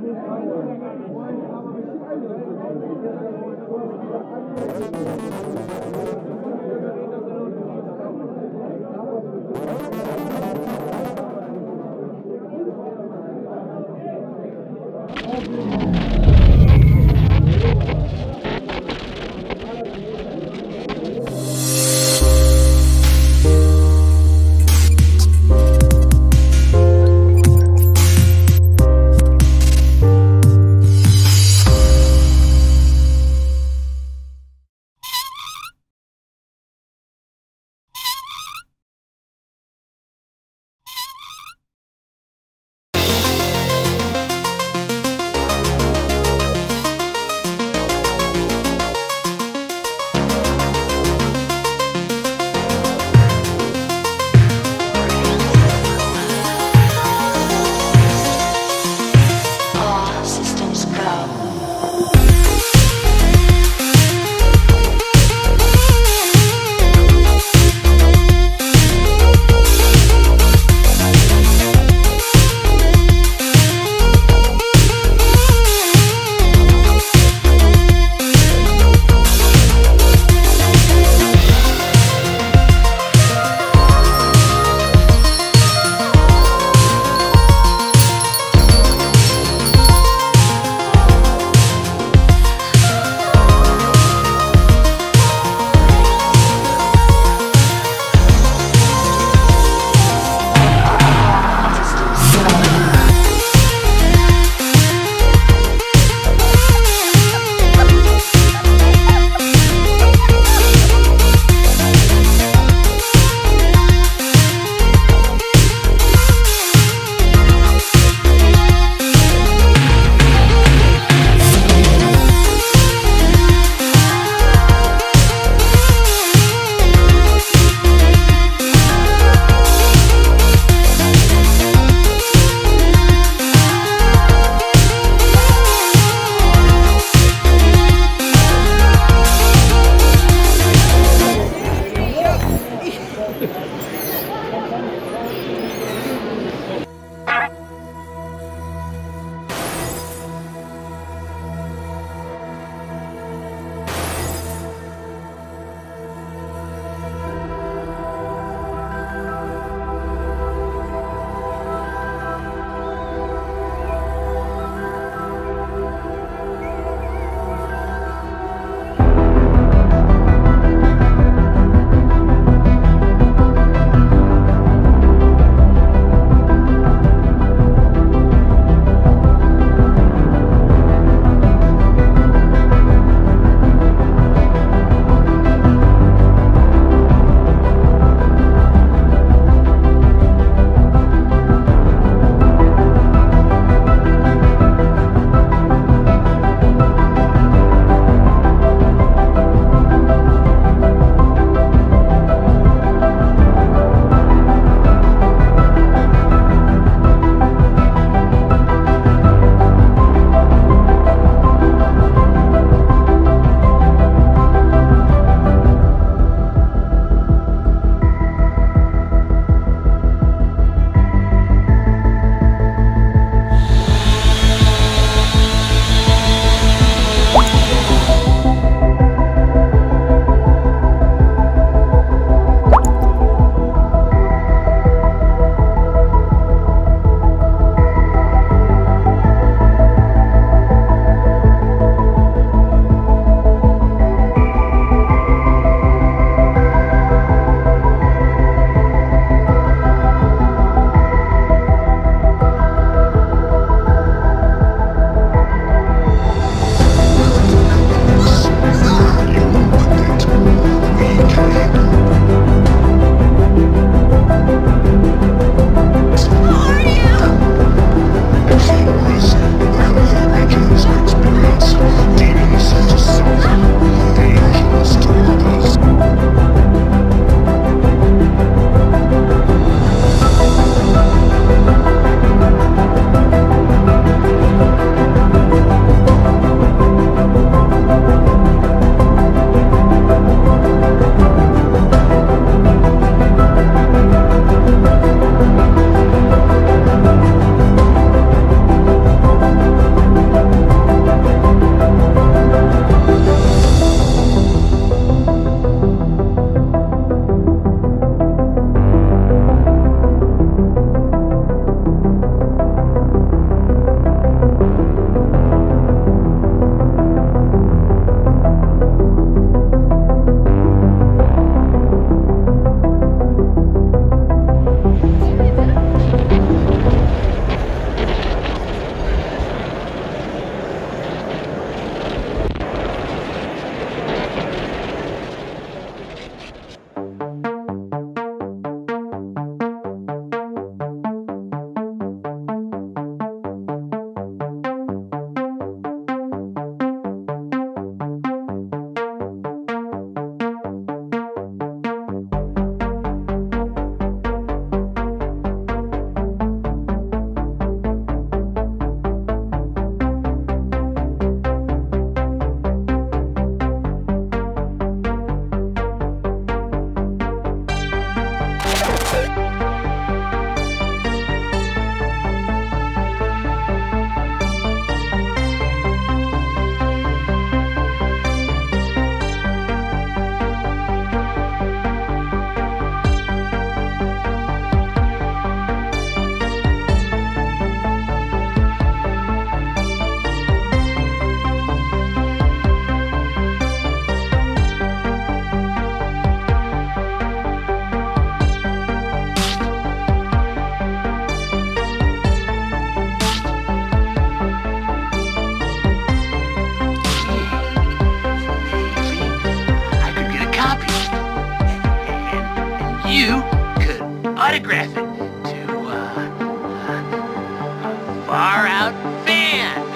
Thank you. Autograph it to uh, a far out fan.